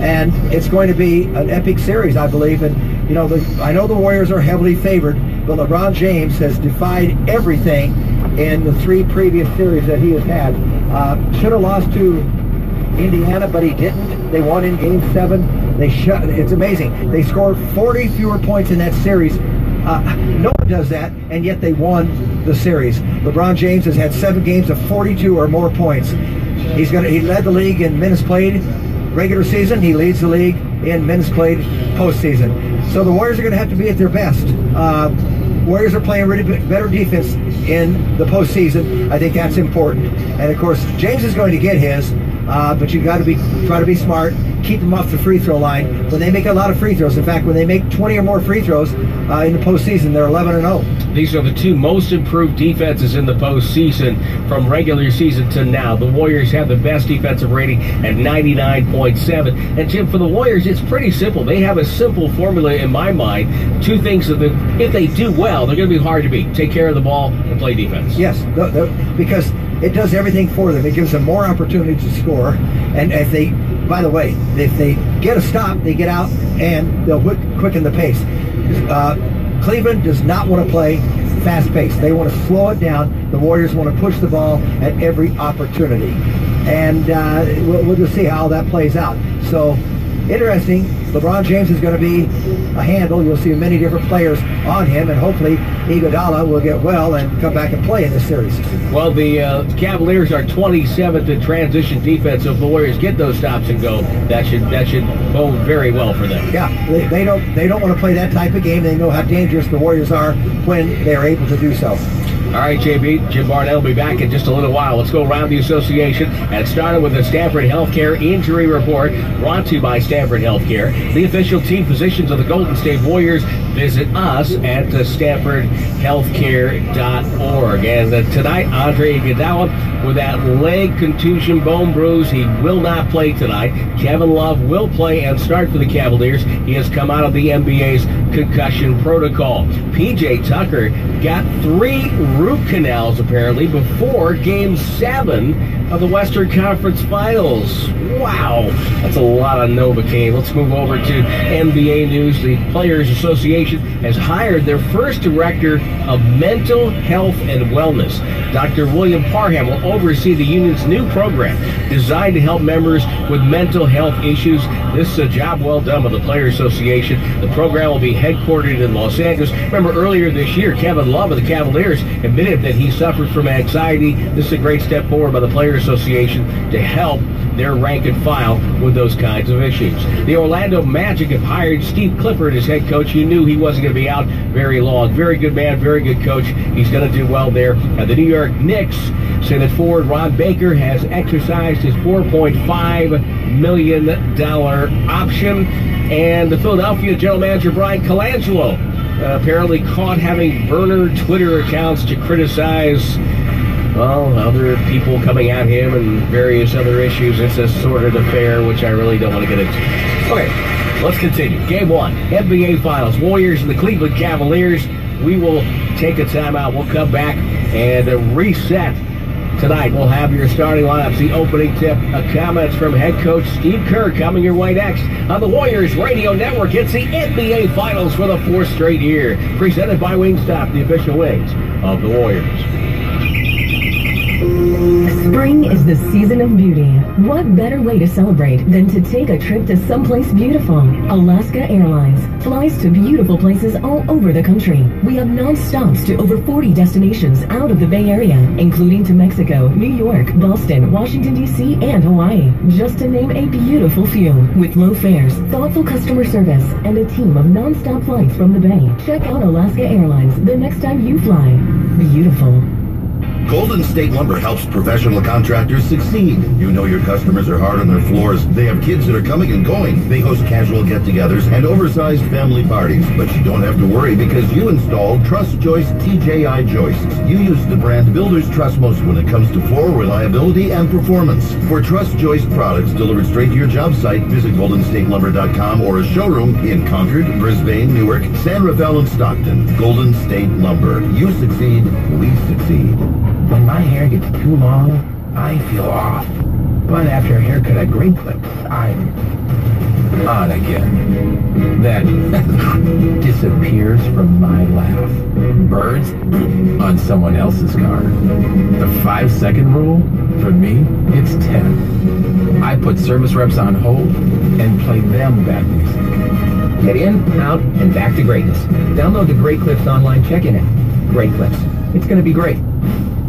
and it's going to be an epic series, I believe. And you know, the, I know the Warriors are heavily favored, but LeBron James has defied everything in the three previous series that he has had. Uh, should have lost to Indiana, but he didn't. They won in Game Seven. They shut. It's amazing. They scored 40 fewer points in that series. Uh, no one does that, and yet they won the series. LeBron James has had seven games of 42 or more points. He's gonna. He led the league in minutes played regular season. He leads the league in minutes played postseason. So the Warriors are going to have to be at their best. Uh, Warriors are playing really better defense in the postseason. I think that's important. And of course, James is going to get his. Uh, but you've got to be try to be smart. Keep them off the free throw line. When they make a lot of free throws, in fact, when they make 20 or more free throws uh, in the postseason, they're 11 and 0. These are the two most improved defenses in the postseason from regular season to now. The Warriors have the best defensive rating at 99.7. And Jim, for the Warriors, it's pretty simple. They have a simple formula in my mind. Two things that if they do well, they're going to be hard to beat. Take care of the ball and play defense. Yes, because it does everything for them. It gives them more opportunities to score. And if they, by the way, if they get a stop, they get out and they'll quicken the pace. Uh, Cleveland does not want to play fast pace. They want to slow it down. The Warriors want to push the ball at every opportunity. And uh, we'll, we'll just see how that plays out. So interesting. LeBron James is going to be a handle. You'll see many different players on him, and hopefully Iguodala will get well and come back and play in this series. Well, the uh, Cavaliers are 27th in transition defense. So if the Warriors get those stops and go, that should that should bode very well for them. Yeah, they, they don't they don't want to play that type of game. They know how dangerous the Warriors are when they are able to do so. All right, JB, Jim Barnett will be back in just a little while. Let's go around the association and starting with the Stanford Healthcare Injury Report brought to you by Stanford Healthcare. The official team physicians of the Golden State Warriors visit us at stanfordhealthcare.org. And uh, tonight, Andre Iguodala with that leg contusion bone bruise. He will not play tonight. Kevin Love will play and start for the Cavaliers. He has come out of the NBA's concussion protocol. PJ Tucker got three root canals apparently before game seven of the Western Conference Finals. Wow, that's a lot of Novocaine. Let's move over to NBA news. The Players Association has hired their first director of mental health and wellness. Dr. William Parham will oversee the union's new program designed to help members with mental health issues. This is a job well done by the Players Association. The program will be headquartered in Los Angeles. Remember earlier this year, Kevin Love of the Cavaliers admitted that he suffered from anxiety. This is a great step forward by the Players Association to help their rank and file with those kinds of issues. The Orlando Magic have hired Steve Clifford as head coach. You knew he wasn't going to be out very long. Very good man, very good coach. He's going to do well there. And the New York Knicks say that forward Ron Baker has exercised his $4.5 million option. And the Philadelphia general manager Bryan Colangelo uh, apparently caught having burner Twitter accounts to criticize well, other people coming at him and various other issues. It's a sordid affair, which I really don't want to get into. Okay, let's continue. Game one, NBA Finals, Warriors and the Cleveland Cavaliers. We will take a timeout. We'll come back and reset tonight. We'll have your starting lineups, the opening tip, comments from head coach Steve Kerr coming your way next on the Warriors Radio Network. It's the NBA Finals for the fourth straight year, presented by Wingstop, the official wings of the Warriors. Spring is the season of beauty. What better way to celebrate than to take a trip to someplace beautiful? Alaska Airlines flies to beautiful places all over the country. We have non-stops to over 40 destinations out of the Bay Area, including to Mexico, New York, Boston, Washington, D.C., and Hawaii, just to name a beautiful few. With low fares, thoughtful customer service, and a team of non-stop flights from the Bay. Check out Alaska Airlines the next time you fly. Beautiful. Golden State Lumber helps professional contractors succeed. You know your customers are hard on their floors. They have kids that are coming and going. They host casual get-togethers and oversized family parties. But you don't have to worry because you installed Trust Joist TJI joists. You use the brand builders trust most when it comes to floor reliability and performance. For Trust Joist products delivered straight to your job site, visit goldenstatelumber.com or a showroom in Concord, Brisbane, Newark, San Rafael, and Stockton. Golden State Lumber. You succeed, we succeed. When my hair gets too long, I feel off. But after a haircut at Great Clips, I'm on again. That disappears from my laugh. Birds on someone else's car. The five second rule? For me, it's 10. I put service reps on hold and play them that music. Get in, out, and back to greatness. Download the Great Clips online check-in app. Great Clips. It's going to be great.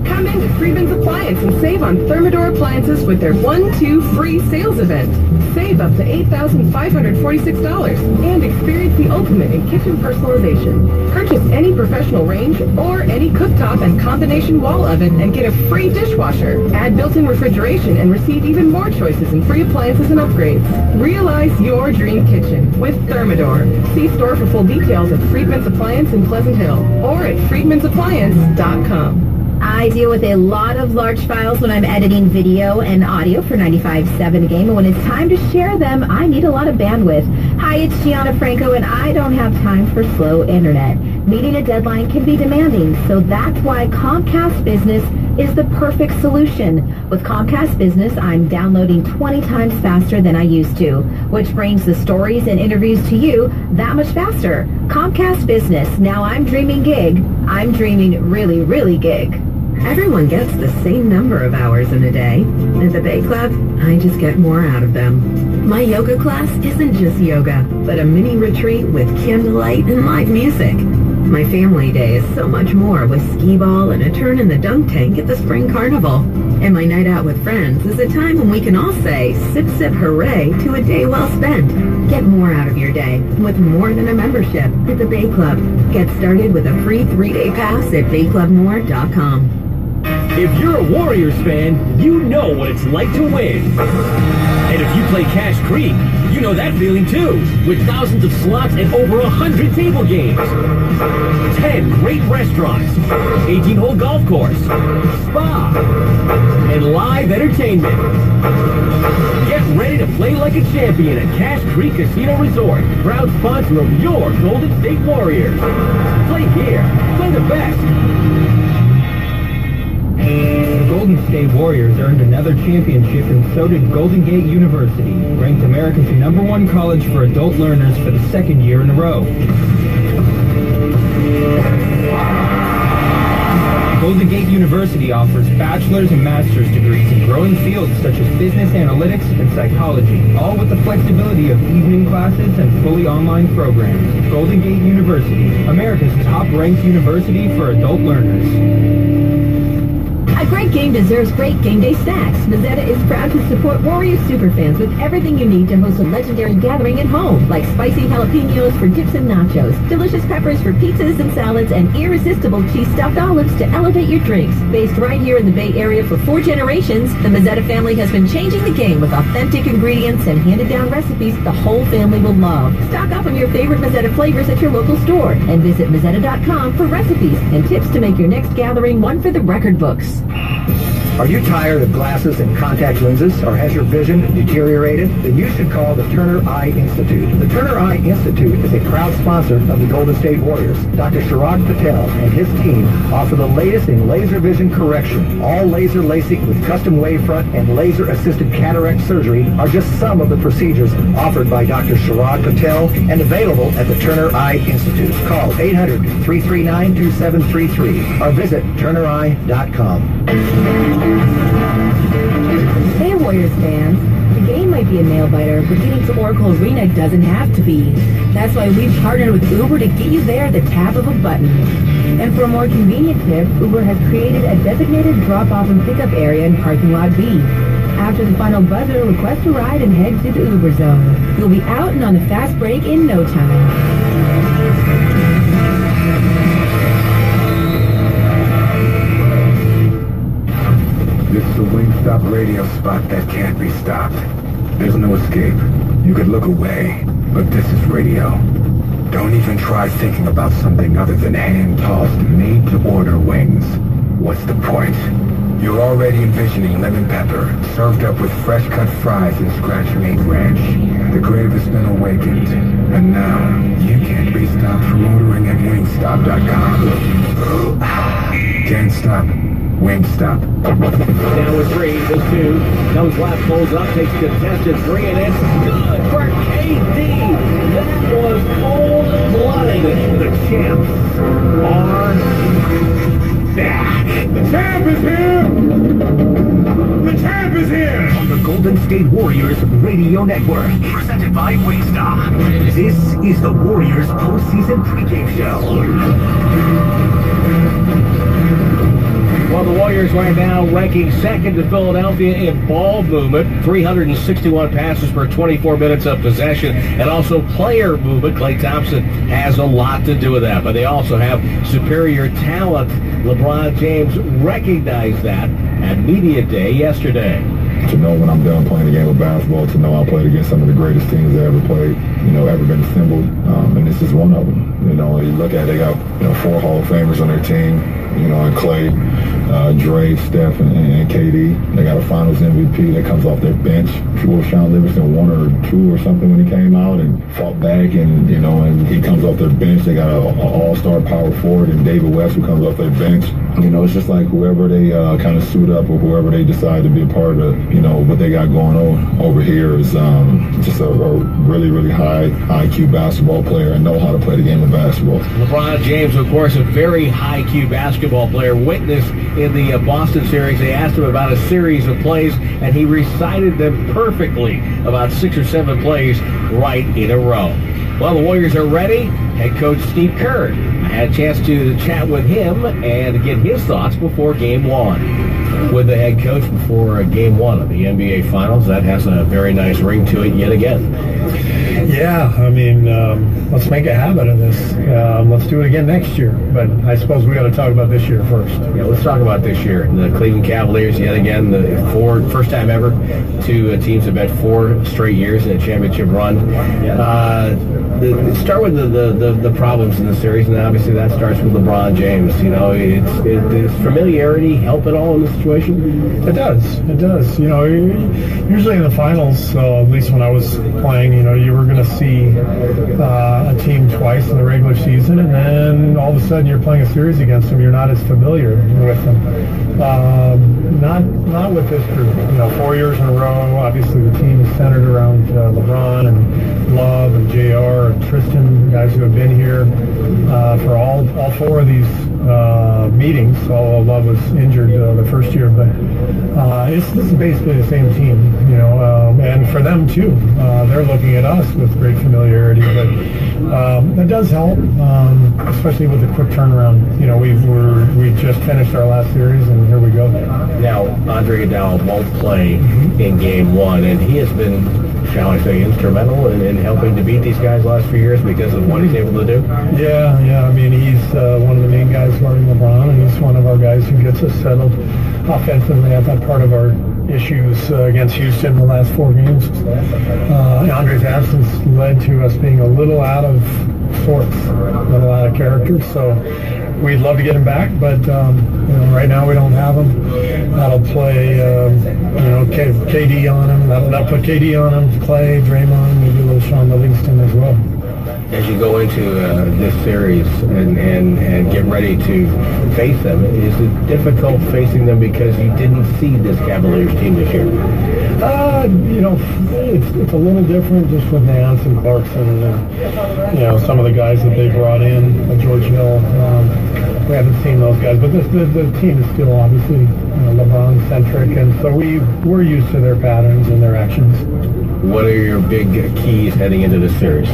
Come into Friedman's Appliance and save on Thermador appliances with their 1-2 free sales event. Save up to $8,546 and experience the ultimate in kitchen personalization. Purchase any professional range or any cooktop and combination wall oven and get a free dishwasher. Add built-in refrigeration and receive even more choices in free appliances and upgrades. Realize your dream kitchen with Thermador. See store for full details at Friedman's Appliance in Pleasant Hill or at friedmansappliance.com. I deal with a lot of large files when I'm editing video and audio for 95.7 The Game, and when it's time to share them, I need a lot of bandwidth. Hi, it's Gianna Franco, and I don't have time for slow internet. Meeting a deadline can be demanding, so that's why Comcast Business is the perfect solution. With Comcast Business, I'm downloading 20 times faster than I used to, which brings the stories and interviews to you that much faster. Comcast Business, now I'm dreaming gig. I'm dreaming really, really gig. Everyone gets the same number of hours in a day. At the Bay Club, I just get more out of them. My yoga class isn't just yoga, but a mini retreat with candlelight and live music. My family day is so much more with skee ball and a turn in the dunk tank at the spring carnival. And my night out with friends is a time when we can all say sip sip hooray to a day well spent. Get more out of your day with more than a membership at the Bay Club. Get started with a free three-day pass at bayclubmore.com. If you're a Warriors fan, you know what it's like to win. And if you play Cash Creek, you know that feeling too, with thousands of slots and over a hundred table games. Ten great restaurants, 18-hole golf course, spa, and live entertainment. Get ready to play like a champion at Cash Creek Casino Resort, proud sponsor of your Golden State Warriors. Play here, play the best. The Golden State Warriors earned another championship and so did Golden Gate University, ranked America's number one college for adult learners for the second year in a row. Golden Gate University offers bachelor's and master's degrees in growing fields such as business analytics and psychology, all with the flexibility of evening classes and fully online programs. Golden Gate University, America's top-ranked university for adult learners. A great game deserves great game day snacks. Mazzetta is proud to support Warriors superfans with everything you need to host a legendary gathering at home, like spicy jalapenos for dips and nachos, delicious peppers for pizzas and salads, and irresistible cheese-stuffed olives to elevate your drinks. Based right here in the Bay Area for four generations, the Mazzetta family has been changing the game with authentic ingredients and handed-down recipes the whole family will love. Stock up on your favorite Mazzetta flavors at your local store and visit Mazzetta.com for recipes and tips to make your next gathering one for the record books. Thank you. Are you tired of glasses and contact lenses, or has your vision deteriorated? Then you should call the Turner Eye Institute. The Turner Eye Institute is a proud sponsor of the Golden State Warriors. Dr. Sharad Patel and his team offer the latest in laser vision correction. All laser LASIK with custom wavefront and laser-assisted cataract surgery are just some of the procedures offered by Dr. Sharad Patel and available at the Turner Eye Institute. Call 800-339-2733 or visit turnereye.com. Hey Warriors fans, the game might be a nail biter, but getting to Oracle Arena doesn't have to be. That's why we've partnered with Uber to get you there at the tap of a button. And for a more convenient tip, Uber has created a designated drop-off and pickup area in parking lot B. After the final buzzer, request a ride and head to the Uber zone. You'll be out and on the fast break in no time. Is a Wingstop radio spot that can't be stopped. There's no escape. You could look away, but this is radio. Don't even try thinking about something other than hand-tossed, made-to-order wings. What's the point? You're already envisioning lemon pepper, served up with fresh-cut fries and scratch-made ranch. The crave has been awakened, and now you can't be stopped from ordering at wingstop.com. Can't stop. Wingstop. Down with three, just two. Comes left, pulls up, takes a contested three, and it's good for KD. That was cold-blooded. The champs are back. The champ is here! The champ is here! On the Golden State Warriors Radio Network. Presented by Wingstop. This is the Warriors postseason pregame show. Well, the Warriors right now ranking second to Philadelphia in ball movement, 361 passes per 24 minutes of possession, and also player movement. Klay Thompson has a lot to do with that, but they also have superior talent. LeBron James recognized that at Media Day yesterday to know when I'm done playing a game of basketball, to know I played against some of the greatest teams that ever played, you know, ever been assembled. Um, and this is one of them. You know, you look at it, they got, you know, four Hall of Famers on their team, you know, and Klay, uh, Dre, Steph, and, and, KD. They got a Finals MVP that comes off their bench. Sure, Shaun Livingston one or two or something when he came out and fought back, and you know, and he comes off their bench. They got an All-Star power forward and David West who comes off their bench. You know, it's just like whoever they uh, kind of suit up or whoever they decide to be a part of, you know, what they got going on over here is um, just a, a, really, really high IQ basketball player and know how to play the game of basketball. LeBron James, of course, a very high IQ basketball player. Witness in the uh, Boston series, they asked him about a series of plays, and he recited them perfectly, about six or seven plays right in a row. Well, the Warriors are ready. Head coach Steve Kerr. I had a chance to chat with him and get his thoughts before game one. With the head coach before game one of the NBA Finals, that has a very nice ring to it yet again. Yeah, I mean, um, let's make a habit of this. Um, let's do it again next year. But I suppose we got to talk about this year first. Yeah, let's talk about this year. The Cleveland Cavaliers, yet again, the four first time ever, two uh, teams have had four straight years in a championship run. Uh, the, start with the, the, the, the, problems in the series, and obviously that starts with LeBron James. You know, it's it, does familiarity help at all in this situation? It does. It does. You know, usually in the finals, uh, at least when I was playing, you know, you were going to see uh, a team twice in the regular season, and then all of a sudden you're playing a series against them. You're not as familiar with them. Um, not not with this group. You know, four years in a row. Obviously, the team is centered around uh, LeBron and Love and J.R. and Tristan, guys who have been here uh, for all all four of these uh, meetings. Although Love was injured uh, the first year, but uh, it's this is basically the same team. You know, um, and for them too, uh, they're looking at us with great familiarity. But um, that does help, um, especially with the quick turnaround. You know, we were we just finished our last series, and here we go. Now, Andre Iguodala won't play mm-hmm. in Game One, and he has been, shall I say, instrumental in, in, helping to beat these guys last few years because of what he's able to do. Yeah, yeah. I mean, he's uh, one of the main guys guarding LeBron, and he's one of our guys who gets us settled offensively. I thought part of our issues uh, against Houston the last four games. Uh, Andre's absence led to us being a little out of sorts, a little out of character. So we'd love to get him back, but um, you know, right now we don't have him. That'll play, um, you know, K- KD on him. That'll, that'll put KD on him, Klay, Draymond, maybe a little Shaun Livingston as well as you go into uh, this series and, and, and get ready to face them, is it difficult facing them because you didn't see this Cavaliers team this year? Uh, you know, it's, it's a little different just with Nance and Clarkson and, you know, some of the guys that they brought in, uh, George Hill. Um, we haven't seen those guys, but this, the, the team is still obviously you know, LeBron-centric, and so we, we're used to their patterns and their actions. What are your big keys heading into this series?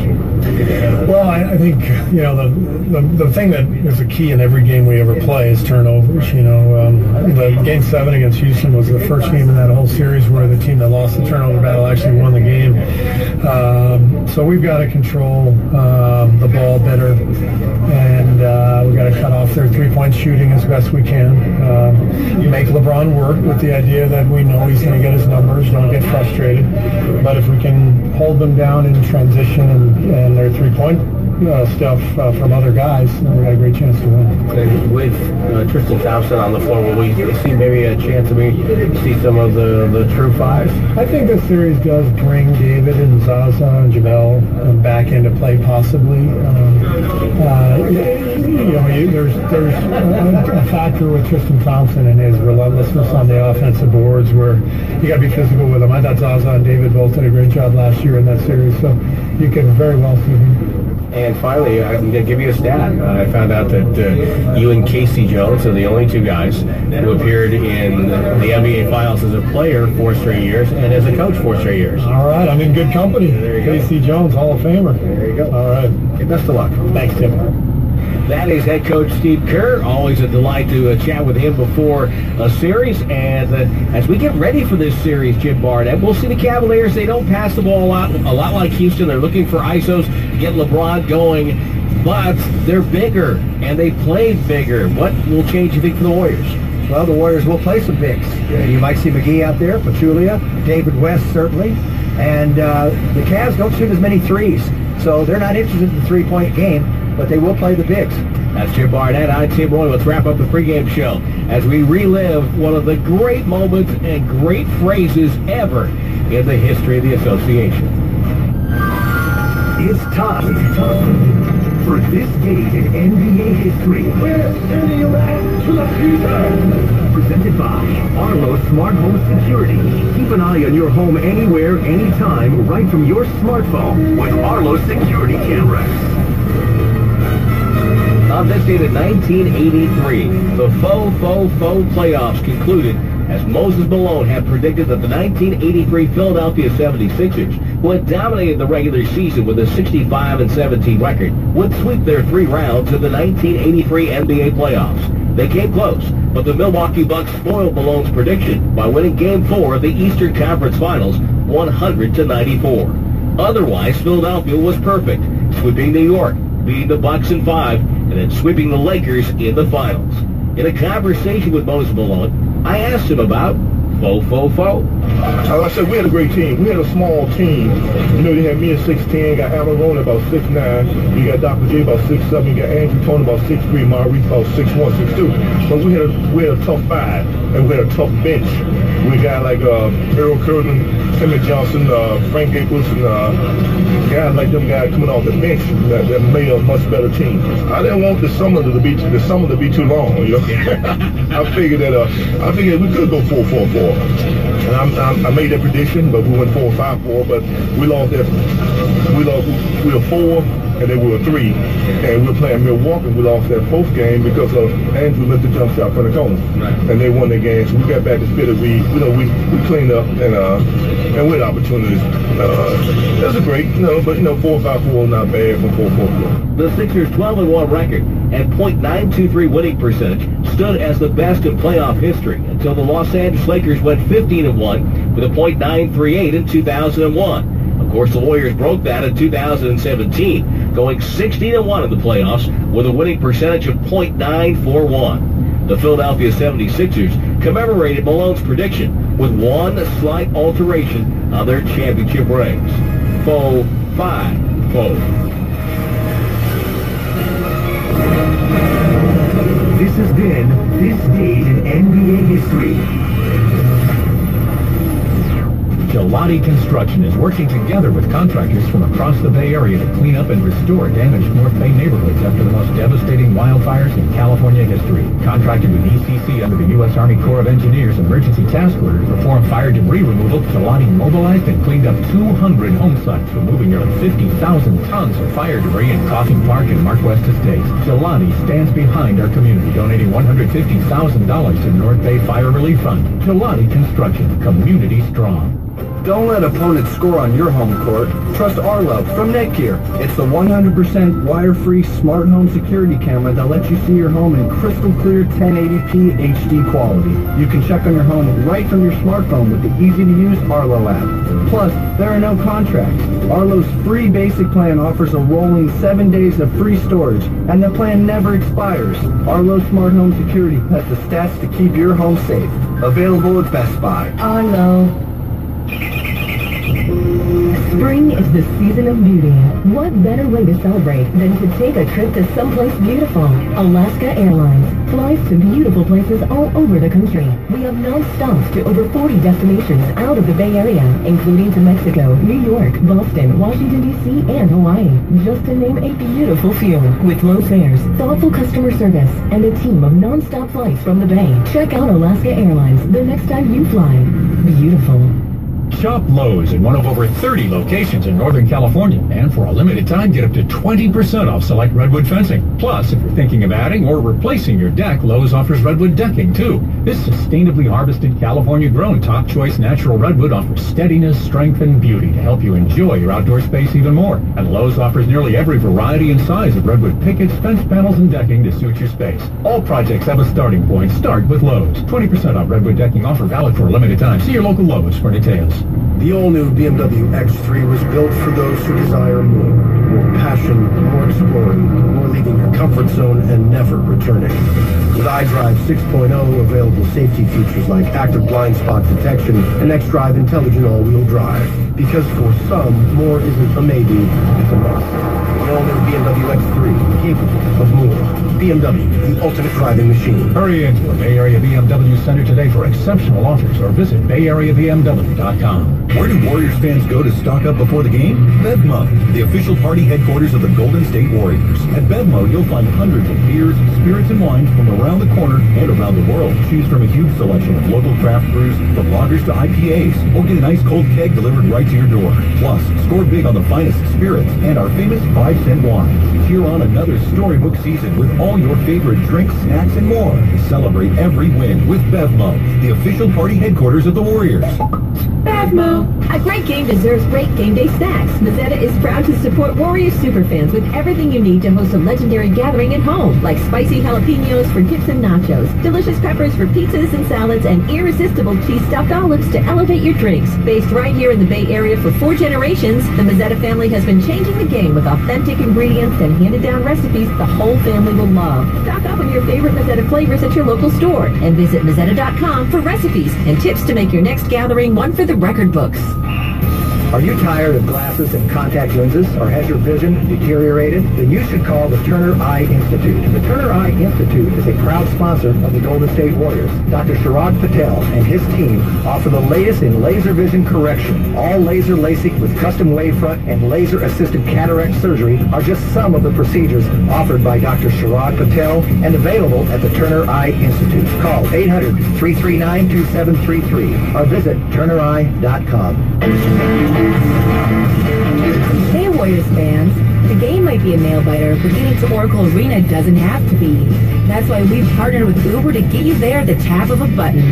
Well, I, I think you know the, the, the thing that is a key in every game we ever play is turnovers. You know, um, the game seven against Houston was the first game in that whole series where the team that lost the turnover battle actually won the game. Um, so we've got to control um, the ball better, and uh, we've got to cut off their three-point shooting as best we can. Um, make LeBron work with the idea that we know he's going to get his numbers. Don't get frustrated, but if we can hold them down in transition and, and their three-point uh, stuff uh, from other guys, then we got a great chance to win. And with uh, Tristan Thompson on the floor, will we see maybe a chance to see some of the, the true fives? I think this series does bring David and Zaza and JaVale um, back into play possibly. Um, uh, you know, you, there's there's a, a, factor with Tristan Thompson and his relentlessness on the offensive boards where you got to be physical with him. I thought Zaza and David both did a great job last year in that series, so you can very well see him And finally, I'm going to give you a stat. Uh, I found out that uh, you and K.C. Jones are the only two guys who appeared in the NBA Finals as a player four straight years and as a coach four straight years. All right, I'm in good company. There you go. K.C. Jones, Hall of Famer. There you go. All right. Okay, best of luck. Thanks, Tim. That is head coach Steve Kerr. Always a delight to uh, chat with him before a series. And uh, as we get ready for this series, Jim Barnett, we'll see the Cavaliers. They don't pass the ball a lot, a lot like Houston. They're looking for ISOs get LeBron going, but they're bigger and they play bigger. What will change, you think, for the Warriors? Well, the Warriors will play some bigs. You might see McGee out there, Pachulia, David West certainly. And uh, the Cavs don't shoot as many threes, so they're not interested in the three-point game but they will play the bigs. That's Jim Barnett. I'm Tim Roye. Let's wrap up the pregame show as we relive one of the great moments and great phrases ever in the history of the association. It's time for this date in NBA history. We're sending you to the future. Presented by Arlo Smart Home Security. Keep an eye on your home anywhere, anytime, right from your smartphone with Arlo security cameras. On this date in 1983, the faux faux faux playoffs concluded as Moses Malone had predicted that the 1983 Philadelphia 76ers, who had dominated the regular season with a 65 and 17 record, would sweep their three rounds in the 1983 NBA playoffs. They came close, but the Milwaukee Bucks spoiled Malone's prediction by winning Game 4 of the Eastern Conference Finals 100 to 94. Otherwise, Philadelphia was perfect, sweeping New York, beating the Bucks in five, and then sweeping the Lakers in the finals. In a conversation with Moses Malone, I asked him about faux faux. As I said, we had a great team. We had a small team. You know, you had me at 6'10", got Alan Ronan about 6'9", you got Dr. J about 6'7", you got Andrew Toney about 6'3", Maurice about 6'1", 6'2". So we had a, we had a tough five, and we had a tough bench. We got like uh, Earl Cureton, Timmy Johnson, uh, Frank Gaples, and uh, guys like them guys coming off the bench that, that made a much better team. I didn't want the summer to be the summer to be too long. You know, I figured that uh, I figured we could go four four four, and I'm, I'm, i made that prediction, but we went four five four, but we lost that. We lost. We were four and they were three. And we were playing Milwaukee. We lost that fourth game because of Andrew missed the jump shot from the corner. Right. And they won the game. So we got back to. We, you know, we, we cleaned up and uh, and with opportunities. Uh, that's a great, you know, but you know, four five four not bad from four four four. The Sixers' 12 and one record and .923 winning percentage stood as the best in playoff history until the Los Angeles Lakers went 15 and one with a .938 in 2001. Of course, the Warriors broke that in 2017, going 16-1 in the playoffs with a winning percentage of .941. The Philadelphia 76ers commemorated Malone's prediction with one slight alteration on their championship rings. Faux 5 faux. This has been This Date in NBA History. Ghilotti Construction is working together with contractors from across the Bay Area to clean up and restore damaged North Bay neighborhoods after the most devastating wildfires in California history. Contracted with ECC under the U.S. Army Corps of Engineers Emergency Task Order to perform fire debris removal, Ghilotti mobilized and cleaned up 200 home sites, removing nearly 50,000 tons of fire debris in Coffey Park and Mark West Estates. Ghilotti stands behind our community, donating $150,000 to North Bay Fire Relief Fund. Ghilotti Construction, community strong. Don't let opponents score on your home court. Trust Arlo from Netgear. It's the 100% wire-free smart home security camera that lets you see your home in crystal clear 1080p HD quality. You can check on your home right from your smartphone with the easy-to-use Arlo app. Plus, there are no contracts. Arlo's free basic plan offers a rolling seven days of free storage, and the plan never expires. Arlo Smart Home Security has the stats to keep your home safe. Available at Best Buy. Arlo. Spring is the season of beauty. What better way to celebrate than to take a trip to someplace beautiful? Alaska Airlines flies to beautiful places all over the country. We have non-stops to over 40 destinations out of the Bay Area, including to Mexico, New York, Boston, Washington, D.C., and Hawaii, just to name a beautiful few. With low fares, thoughtful customer service, and a team of non-stop flights from the Bay. Check out Alaska Airlines the next time you fly. Beautiful. Shop Lowe's in one of over 30 locations in Northern California. And for a limited time, get up to 20% off select redwood fencing. Plus, if you're thinking of adding or replacing your deck, Lowe's offers redwood decking too. This sustainably harvested California-grown top choice natural redwood offers steadiness, strength, and beauty to help you enjoy your outdoor space even more. And Lowe's offers nearly every variety and size of redwood pickets, fence panels, and decking to suit your space. All projects have a starting point. Start with Lowe's. 20% off redwood decking offer valid for a limited time. See your local Lowe's for details. The all-new BMW X3 was built for those who desire more. More passion, more exploring, more leaving your comfort zone and never returning. With iDrive 6.0, available safety features like active blind spot detection and xDrive intelligent all-wheel drive. Because for some, more isn't a maybe, it's a must. The all-new BMW X3, capable of more. BMW, the ultimate driving machine. Hurry into a Bay Area BMW Center today for exceptional offers or visit BayAreaBMW.com. Where do Warriors fans go to stock up before the game? Bevmo, the official party headquarters of the Golden State Warriors. At Bevmo, you'll find hundreds of beers, spirits, and wines from around the corner and around the world. Choose from a huge selection of local craft brews, from lagers to IPAs, or get an ice cold keg delivered right to your door. Plus, score big on the finest spirits and our famous 5 cent wine. Cheer on another storybook season with all your favorite drinks, snacks, and more. Celebrate every win with Bevmo, the official party headquarters of the Warriors. Bevmo. A great game deserves great game day snacks. Mazzetta is proud to support Warriors superfans with everything you need to host a legendary gathering at home, like spicy jalapenos for dips and nachos, delicious peppers for pizzas and salads, and irresistible cheese stuffed olives to elevate your drinks. Based right here in the Bay Area for four generations, the Mazzetta family has been changing the game with authentic ingredients and handed down recipes the whole family will love. Stock up on your favorite Mazzetta flavors at your local store and visit Mazzetta.com for recipes and tips to make your next gathering one for the record books. Are you tired of glasses and contact lenses, or has your vision deteriorated? Then you should call the Turner Eye Institute. The Turner Eye Institute is a proud sponsor of the Golden State Warriors. Dr. Sharad Patel and his team offer the latest in laser vision correction. All laser LASIK with custom wavefront and laser-assisted cataract surgery are just some of the procedures offered by Dr. Sharad Patel and available at the Turner Eye Institute. Call 800-339-2733 or visit turnereye.com. Hey Warriors fans, the game might be a nail biter, but getting to Oracle Arena doesn't have to be. That's why we've partnered with Uber to get you there at the tap of a button.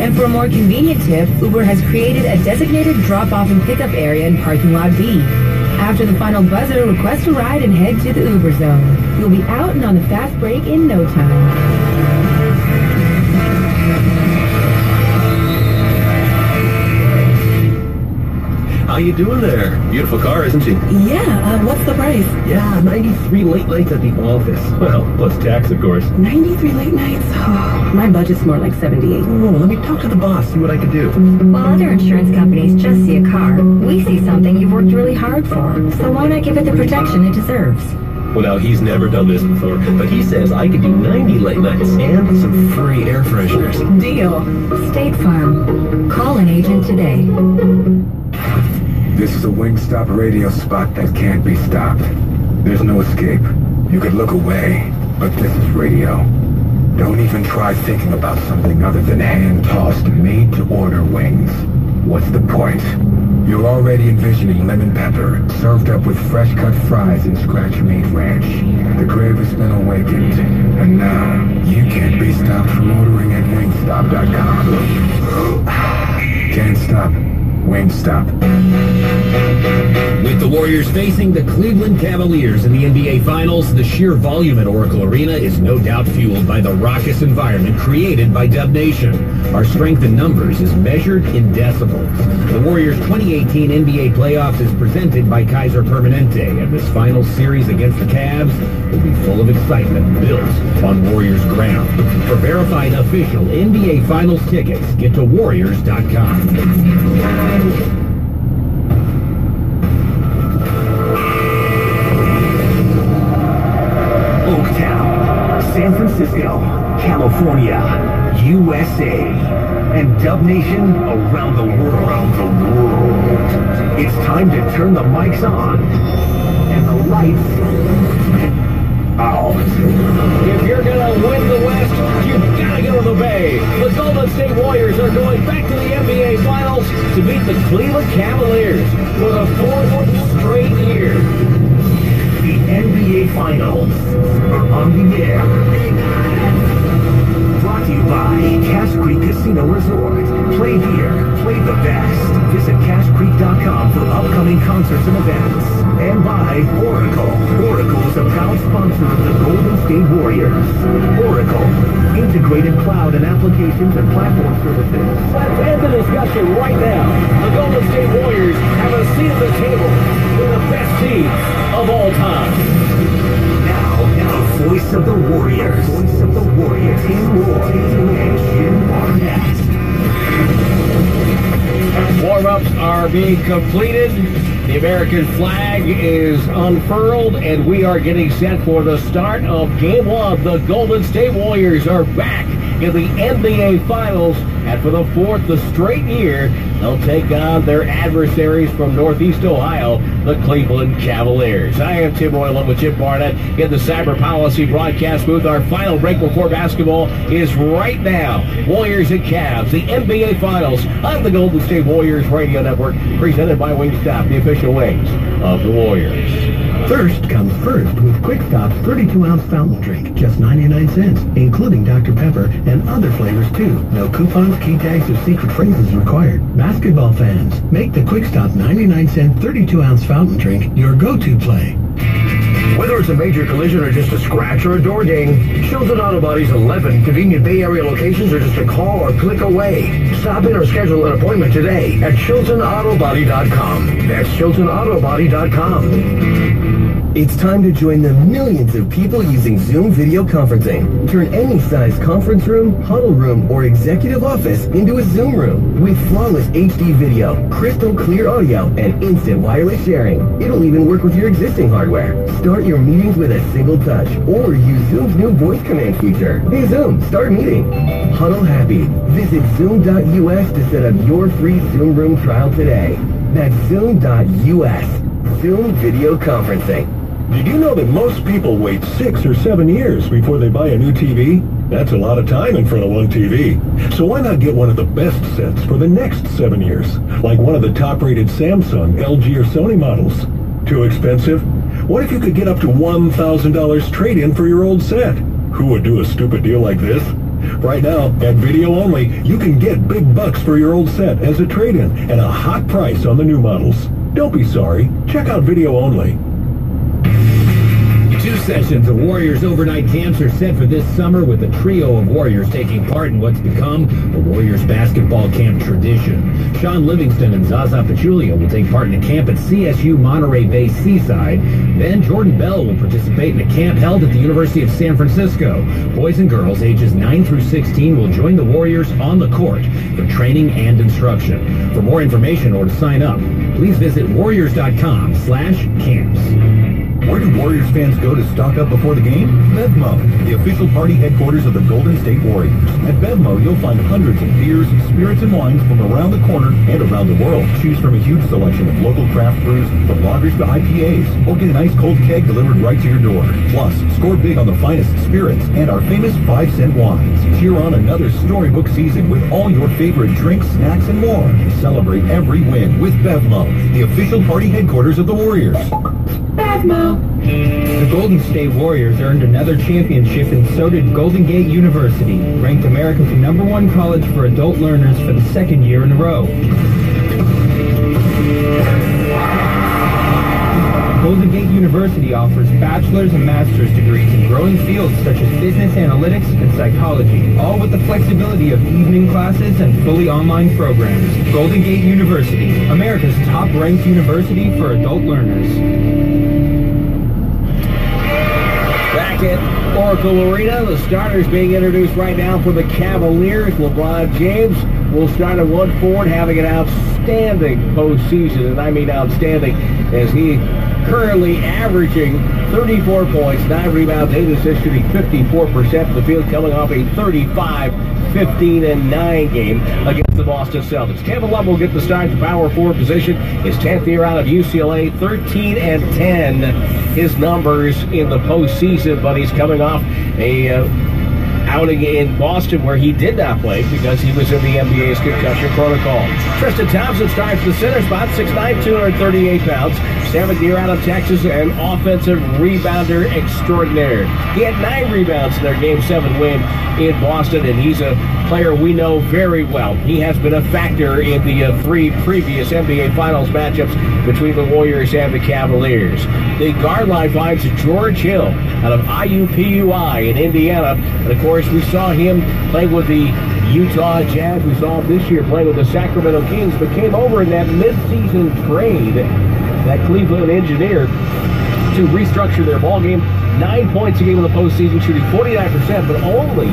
And for a more convenient tip, Uber has created a designated drop-off and pickup area in parking lot B. After the final buzzer, request a ride and head to the Uber zone. You'll be out and on the fast break in no time. You doing there? Beautiful car, isn't she? Yeah, uh, what's the price? Yeah, 93 late nights at the office. Well, plus tax, of course. 93 late nights? Oh, my budget's more like 78. Oh, let me talk to the boss, see what I can do. While other insurance companies just see a car, we see something you've worked really hard for. So why not give it the protection it deserves? Well, now, he's never done this before, but he says I could do 90 late nights and some free air fresheners. Deal. State Farm. Call an agent today. This is a Wingstop radio spot that can't be stopped. There's no escape. You could look away, but this is radio. Don't even try thinking about something other than hand-tossed, made-to-order wings. What's the point? You're already envisioning lemon pepper, served up with fresh-cut fries and scratch-made ranch. The crave has been awakened, and now you can't be stopped from ordering at wingstop.com. Can't stop. Wingstop. With the Warriors facing the Cleveland Cavaliers in the NBA Finals, the sheer volume at Oracle Arena is no doubt fueled by the raucous environment created by Dub Nation. Our strength in numbers is measured in decibels. The Warriors 2018 NBA playoffs is presented by Kaiser Permanente, and this final series against the Cavs will be full of excitement built on Warriors ground. For verified official NBA Finals tickets, get to Warriors.com. Francisco, California, USA, and Dub Nation around the world. Around the world. It's time to turn the mics on and the lights out. If you're gonna win the West, you gotta go to the Bay. The Golden State Warriors are going back to the NBA Finals to beat the Cleveland Cavaliers for the fourth straight year. NBA Finals are on the air. Brought to you by Cash Creek Casino Resort. Play here, play the best. Visit CashCreek.com for upcoming concerts and events. And by Oracle. Oracle is a proud sponsor of the Golden State Warriors. Oracle, integrated cloud and applications and platform services. Let's end the discussion right now. The Golden State Warriors have a seat at the table best teams of all time. Now, the voice of the Warriors. Voice of the Warriors. And Jim Barnett. Warm-ups are being completed. The American flag is unfurled, and we are getting set for the start of Game 1. The Golden State Warriors are back in the NBA Finals, and for the fourth the straight year, they'll take on their adversaries from Northeast Ohio, the Cleveland Cavaliers. I am Tim Royland with Jim Barnett in the Cyber Policy broadcast booth. Our final break before basketball is right now. Warriors and Cavs, the NBA Finals on the Golden State Warriors Radio Network, presented by Wingstop, the official wings of the Warriors. Thirst comes first with Quick Stop's 32-ounce fountain drink, just 99 cents, including Dr. Pepper and other flavors too. No coupons, key tags, or secret phrases required. Basketball fans, make the Quick Stop 99-cent 32-ounce fountain drink your go-to play. Whether it's a major collision or just a scratch or a door ding, Chilton Auto Body's 11 convenient Bay Area locations are just a call or click away. Stop in or schedule an appointment today at ChiltonAutoBody.com. That's ChiltonAutoBody.com. It's time to join the millions of people using Zoom video conferencing. Turn any size conference room, huddle room, or executive office into a Zoom room with flawless HD video, crystal clear audio, and instant wireless sharing. It'll even work with your existing hardware. Start your meetings with a single touch or use Zoom's new voice command feature. Hey Zoom, start meeting. Huddle happy. Visit zoom.us to set up your free Zoom room trial today. That's zoom.us. Zoom video conferencing. Did you know that most people wait six or seven years before they buy a new TV? That's a lot of time in front of one TV. So why not get one of the best sets for the next seven years? Like one of the top-rated Samsung, LG, or Sony models. Too expensive? What if you could get up to $1,000 trade-in for your old set? Who would do a stupid deal like this? Right now, at Video Only, you can get big bucks for your old set as a trade-in and a hot price on the new models. Don't be sorry. Check out Video Only. Sessions of Warriors overnight camps are set for this summer with a trio of Warriors taking part in what's become a Warriors basketball camp tradition. Shaun Livingston and Zaza Pachulia will take part in a camp at CSU Monterey Bay Seaside. Then Jordan Bell will participate in a camp held at the University of San Francisco. Boys and girls ages 9 through 16 will join the Warriors on the court for training and instruction. For more information or to sign up, please visit warriors.com slash camps. Where do Warriors fans go to stock up before the game? Bevmo, the official party headquarters of the Golden State Warriors. At Bevmo, you'll find hundreds of beers, spirits, and wines from around the corner and around the world. Choose from a huge selection of local craft brews, from lagers to IPAs, or get an ice cold keg delivered right to your door. Plus, score big on the finest spirits and our famous 5 cent wines. Cheer on another storybook season with all your favorite drinks, snacks, and more. Celebrate every win with Bevmo, the official party headquarters of the Warriors. The Golden State Warriors earned another championship and so did Golden Gate University, ranked America's number one college for adult learners for the second year in a row. Golden Gate University offers bachelor's and master's degrees in growing fields such as business analytics and psychology, all with the flexibility of evening classes and fully online programs. Golden Gate University, America's top-ranked university for adult learners. Back at Oracle Arena, the starters being introduced right now for the Cavaliers. LeBron James will start at one forward, having an outstanding postseason, and I mean outstanding, as he currently averaging 34 points, 9 rebounds, 8 assists, shooting 54% from the field, coming off a 35 15 and 9 game against the Boston Celtics. Kevin Love will get the start the power forward position. His 10th year out of UCLA, 13 and 10. His numbers in the postseason, but he's coming off a uh, outing in Boston where he did not play because he was in the NBA's concussion protocol. Tristan Thompson starts the center spot, 6'9", 238 pounds. Seventh year out of Texas, an offensive rebounder extraordinaire. He had nine rebounds in their Game 7 win in Boston, and he's a player we know very well. He has been a factor in the uh, three previous NBA Finals matchups between the Warriors and the Cavaliers. The guard line finds George Hill out of IUPUI in Indiana. And of course, we saw him play with the Utah Jazz. We saw him this year play with the Sacramento Kings, but came over in that midseason trade that Cleveland engineered to restructure their ball game. Nine points a game in the postseason, shooting 49%, but only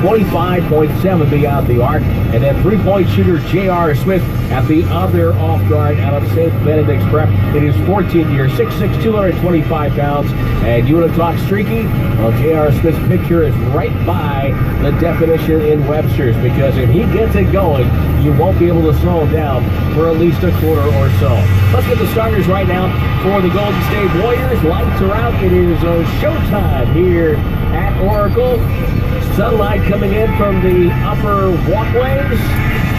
25.7 beyond the arc. And then three-point shooter J.R. Smith at the other off guard out of St. Benedict's Prep in his 14th year, 6'6", 225 pounds. And you want to talk streaky? Well, J.R. Smith's picture is right by the definition in Webster's because if he gets it going, you won't be able to slow him down for at least a quarter or so. Let's get the starters right now for the Golden State Warriors. Lights are out. It is showtime here at Oracle. Sunlight coming in from the upper walkways.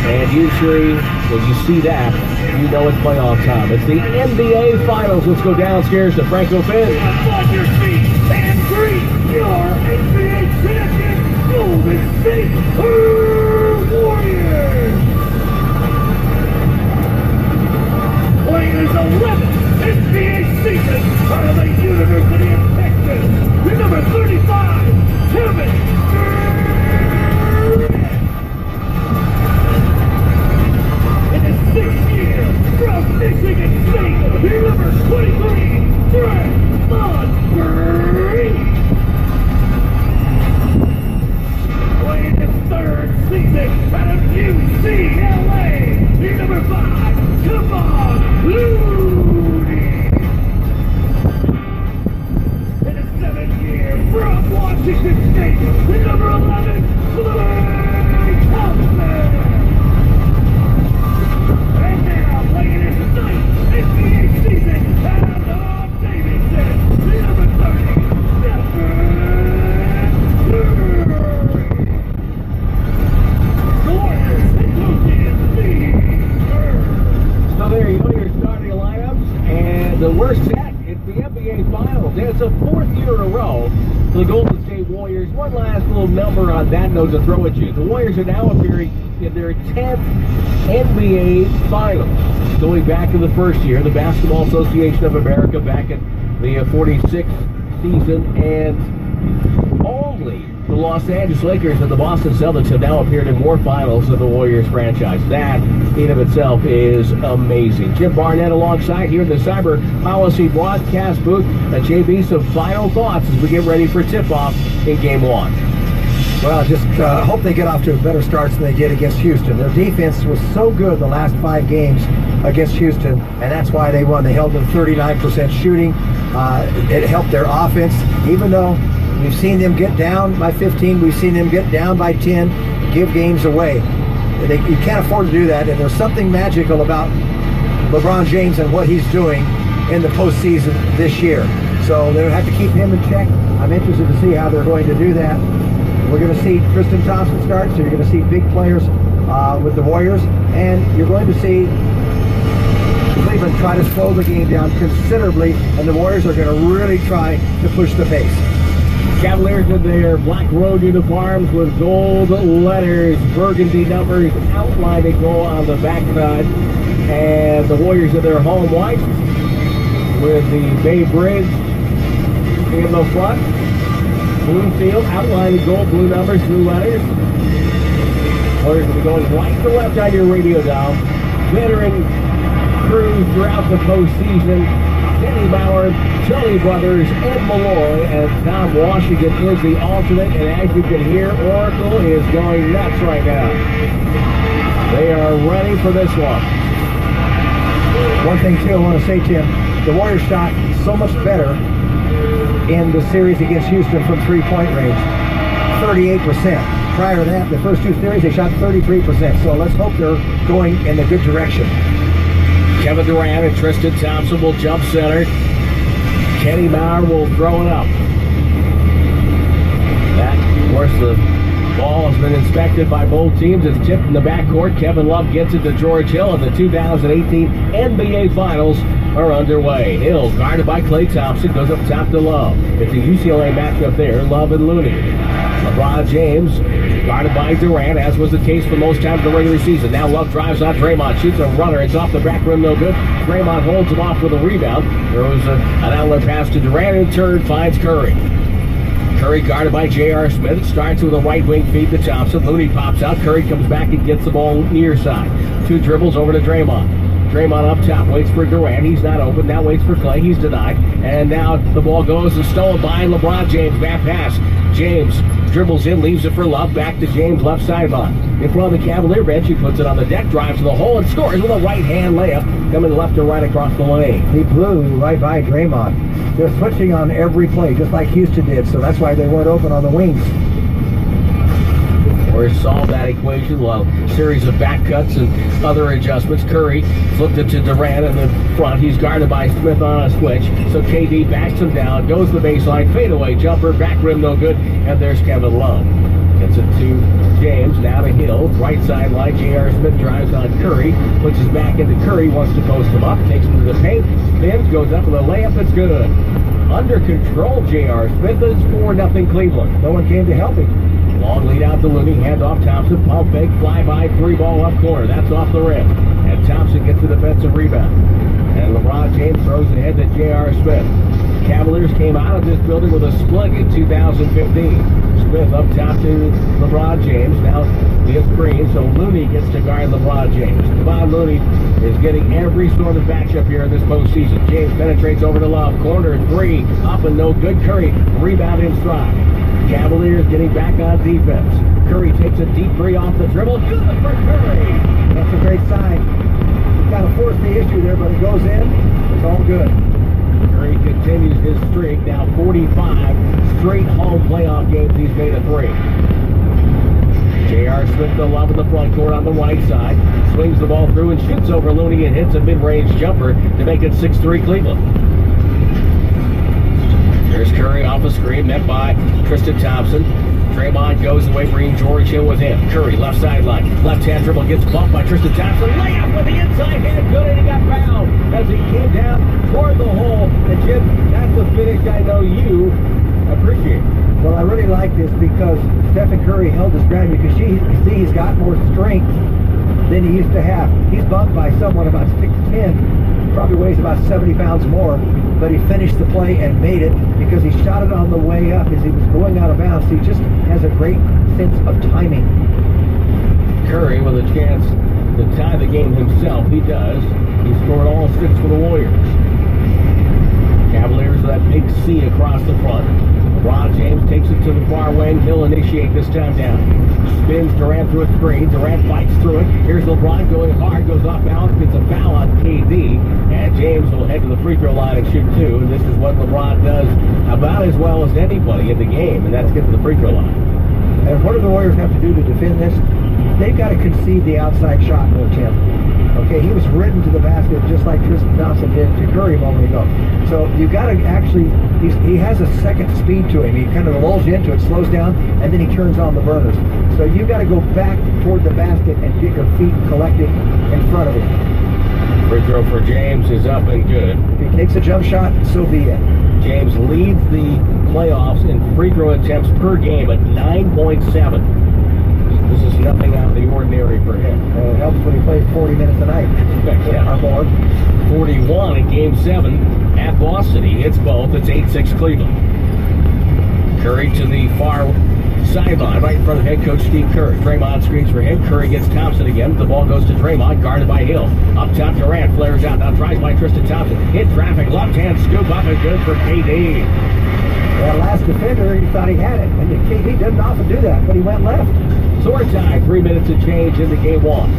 And usually, when you see that, you know it's playoff time. It's the NBA Finals. Let's go downstairs to Franco Finn. On your feet and greet your NBA champion, Golden State Warriors. Playing his 11th NBA season out of the University third season out of UCLA, Warriors are now appearing in their 10th NBA Finals. Going back to the first year, the Basketball Association of America back in the uh, 46th season. And only the Los Angeles Lakers and the Boston Celtics have now appeared in more finals than the Warriors franchise. That, in of itself, is amazing. Jim Barnett alongside here in the Cyber Policy broadcast booth. And JB, some final thoughts as we get ready for tip-off in Game 1. Well, I just uh, hope they get off to a better start than they did against Houston. Their defense was so good the last five games against Houston, and that's why they won. They held them 39% shooting. Uh, it helped their offense, even though we've seen them get down by 15, we've seen them get down by 10, give games away. They, you can't afford to do that, and there's something magical about LeBron James and what he's doing in the postseason this year. So they'll have to keep him in check. I'm interested to see how they're going to do that. We're going to see Tristan Thompson start, so you're going to see big players uh, with the Warriors, and you're going to see Cleveland try to slow the game down considerably, and the Warriors are going to really try to push the pace. Cavaliers in their black road uniforms with gold letters, burgundy numbers outlined in gold on the backside. And the Warriors in their home white with the Bay Bridge in the front. Bloomfield outlined in gold, blue numbers, blue letters. Warriors will be going right to left on your radio dial. Veteran crew throughout the postseason. Kenny Mauer, Tony Brothers, Ed Malloy, and Tom Washington is the alternate. And as you can hear, Oracle is going nuts right now. They are ready for this one. One thing, too, I want to say, Tim, the Warriors shot so much better in the series against Houston from three-point range. 38%. Prior to that, the first two series, they shot 33%. So let's hope they're going in a good direction. Kevin Durant and Tristan Thompson will jump center. Kenny Mauer will throw it up. That of course, the ball has been inspected by both teams. It's tipped in the backcourt. Kevin Love gets it to George Hill, in the 2018 NBA Finals are underway. Hill, guarded by Klay Thompson, goes up top to Love. It's a UCLA matchup there, Love and Looney. LeBron James, guarded by Durant, as was the case for most times in the regular season. Now Love drives on Draymond, shoots a runner. It's off the back rim, no good. Draymond holds him off with a rebound. Throws a, an outlet pass to Durant, in turn finds Curry. Curry guarded by J.R. Smith. Starts with a right wing feed to Thompson. Looney pops out. Curry comes back and gets the ball near side. Two dribbles over to Draymond. Draymond up top, waits for Durant. He's not open. Now waits for Klay. He's denied. And now the ball goes and stolen by LeBron James. Back pass. James dribbles in, leaves it for Love. Back to James, left sideline. In front of the Cavalier bench, he puts it on the deck, drives to the hole, and scores with a right hand layup coming left and right across the lane. He blew right by Draymond. They're switching on every play, just like Houston did, so that's why they weren't open on the wings. Or solve that equation while series of back cuts and other adjustments. Curry flipped it to Durant in the front. He's guarded by Smith on a switch. So KD backs him down, goes the baseline, fadeaway jumper, back rim no good, and there's Kevin Love. Gets it to James, now to Hill, right sideline. J.R. Smith drives on Curry, puts his back into Curry, wants to post him up, takes him to the paint, spins, goes up with a layup, it's good. Under control, J.R. Smith is 4 nothing Cleveland. No one came to help him. Long lead out to Looney, hand off Thompson, pump fake, fly by, three ball up corner. That's off the rim. And Thompson gets the defensive rebound. And LeBron James throws it ahead to J.R. Smith. Cavaliers came out of this building with a split in 2015. Smith up top to LeBron James. Now via screen, so Looney gets to guard LeBron James. Kevon Looney is getting every sort of matchup here in this postseason. James penetrates over to Love. Corner three, up and no good. Curry rebound in stride. Cavaliers getting back on defense. Curry takes a deep three off the dribble. Good for Curry. That's a great sign. He's got to force the issue there, but it goes in. It's all good. Curry continues his streak. Now 45 straight home playoff games. He's made a three. J.R. Smith the love in the front court on the right side. Swings the ball through and shoots over Looney and hits a mid-range jumper to make it 6-3 Cleveland. There's Curry off the screen, met by Tristan Thompson. Draymond goes away, bringing George Hill with him. Curry, left sideline. Left-hand dribble gets bumped by Tristan Thompson. Layup with the inside hand. Good, and he got fouled as he came down toward the hole. And Jim, that's the finish I know you appreciate. Well, I really like this because Stephen Curry held his ground. You can see he's got more strength than he used to have. He's bumped by someone about 6'10", probably weighs about 70 pounds more, but he finished the play and made it because he shot it on the way up as he was going out of bounds. He just has a great sense of timing. Curry with a chance to tie the game himself. He does. He scored all six for the Warriors. Cavaliers that big C across the front. LeBron James takes it to the far wing. He'll initiate this time down. Spins Durant through a screen. Durant fights through it. Here's LeBron going hard, goes off balance, gets a foul on KD. And James will head to the free throw line and shoot two. And this is what LeBron does about as well as anybody in the game, and that's get to the free throw line. And what do the Warriors have to do to defend this? They've got to concede the outside shot more, Tim. Okay, he was ridden to the basket just like Tristan Thompson did to Curry a moment ago. So you got to actually, he's, he has a second speed to him. He kind of lulls you into it, slows down, and then he turns on the burners. So you got to go back toward the basket and get your feet collected in front of him. Free throw for James is up and good. If he takes a jump shot, so be it. James leads the playoffs in free throw attempts per game at 9.7. This is nothing out of the ordinary for him. Uh, it helps when he plays 40 minutes a night. yeah. Or more. 41 in Game 7 at Boston. He hits both. It's 8-6 Cleveland. Curry to the far sideline, right in front of head coach Steve Kerr. Draymond screens for him. Curry gets Thompson again. The ball goes to Draymond, guarded by Hill. Up top, Durant flares out. Now tries by Tristan Thompson. Hit traffic, left hand scoop up and good for KD. That last defender, he thought he had it. And KD doesn't often do that, but he went left. Sword tie, three minutes of change into game one.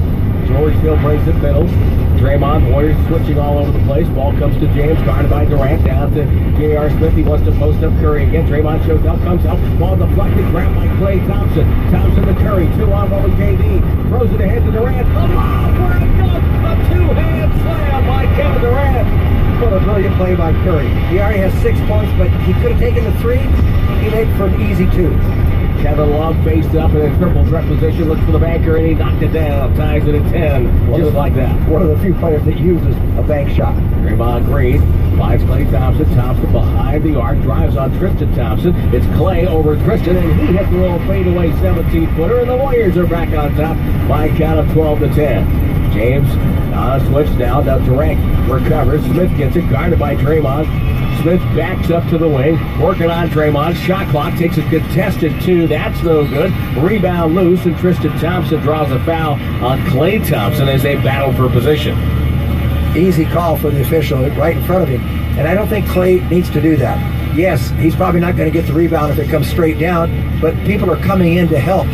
George Hill brings it middle. Draymond, Warriors switching all over the place. Ball comes to James, guarded by Durant, down to J.R. Smith. He wants to post up Curry again. Draymond shows up, comes up. Ball deflected, grabbed by Klay Thompson. Thompson to Curry, two on one with KD. Throws it ahead to Durant. The ball for a. A two-hand slam by Kevin Durant. What a brilliant play by Curry. He already has six points, but he could have taken the three. He made for an easy two. Kevin Love faced up in a triple threat position, looks for the banker, and he knocked it down. Ties it at 10, One just of- like that. One of the few players that uses a bank shot. Draymond Green finds Klay Thompson. Thompson behind the arc, drives on Tristan Thompson. It's Klay over Tristan, and he hits the little fadeaway 17-footer, and the Warriors are back on top by a count of 12 to 10. James uh, on a switch now. Now Durant recovers. Smith gets it, guarded by Draymond. Smith backs up to the wing, working on Draymond. Shot clock takes a contested two. That's no good. Rebound loose, and Tristan Thompson draws a foul on Klay Thompson as they battle for position. Easy call for the official right in front of him. And I don't think Klay needs to do that. Yes, he's probably not going to get the rebound if it comes straight down, but people are coming in to help.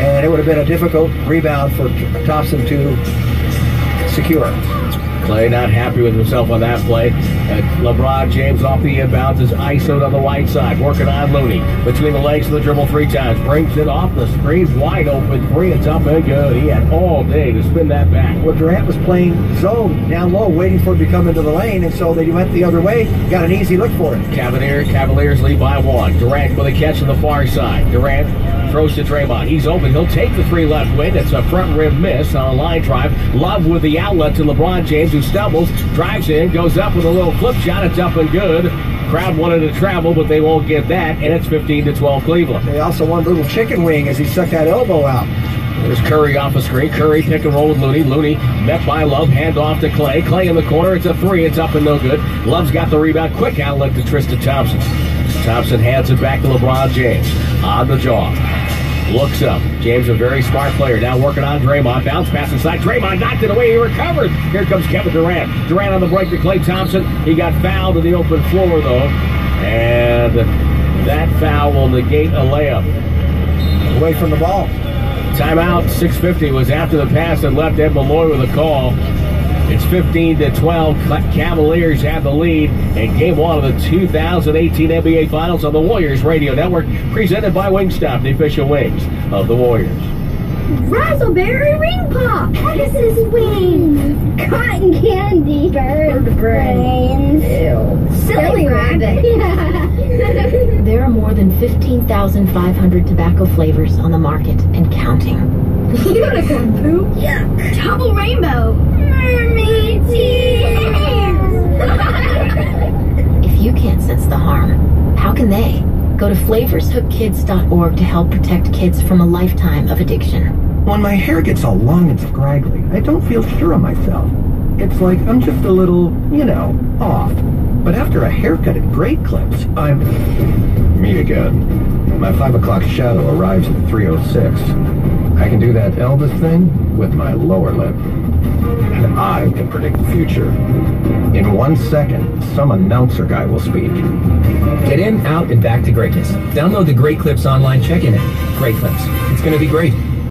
And it would have been a difficult rebound for Thompson to secure. Klay not happy with himself on that play. LeBron James off the inbounds is ISO'd on the right side, working on Looney. Between the legs of the dribble three times. Brings it off the screen, wide open three. It's up and good. He had all day to spin that back. Well, Durant was playing zone down low, waiting for it to come into the lane, and so they went the other way, got an easy look for it. Cavaliers, Cavaliers lead by one. Durant with a catch on the far side. Durant throws to Draymond. He's open. He'll take the three left wing. It's a front rim miss on a line drive. Love with the outlet to LeBron James, who stumbles, drives in, goes up with a little flip shot. It's up and good. Crowd wanted to travel, but they won't get that, and it's 15 to 12 Cleveland. They also won a little chicken wing as he stuck that elbow out. There's Curry off the screen. Curry pick and roll with Looney. Looney met by Love. Hand off to Klay. Klay in the corner. It's a three. It's up and no good. Love's got the rebound. Quick outlet to Tristan Thompson. Thompson hands it back to LeBron James. On the jaw. Looks up. James, a very smart player, now working on Draymond. Bounce pass inside. Draymond knocked it away. He recovered. Here comes Kevin Durant. Durant on the break to Klay Thompson. He got fouled in the open floor, though. And that foul will negate a layup. Away from the ball. Timeout. 650 was after the pass that left Ed Malloy with a call. It's 15 to 12. Cavaliers have the lead in game one of the 2018 NBA Finals on the Warriors Radio Network, presented by Wingstop, the official wings of the Warriors. Razzleberry ring pop. Pegasus wings. Cotton candy. Bird brains. Ew. Silly rabbit. Yeah. There are more than 15,500 tobacco flavors on the market and counting. Unicorn poop. Yuck. Double rainbow. You can't sense the harm, how can they? Go to flavorshookkids.org to help protect kids from a lifetime of addiction. When my hair gets all long and scraggly, I don't feel sure of myself. It's like I'm just a little, you know, off. But after a haircut at Great Clips, I'm... Me again. My 5 o'clock shadow arrives at 3.06. I can do that Elvis thing with my lower lip. And I can predict the future. In one second, some announcer guy will speak. Get in, out, and back to greatness. Download the Great Clips online check-in. Great Clips. It's going to be great.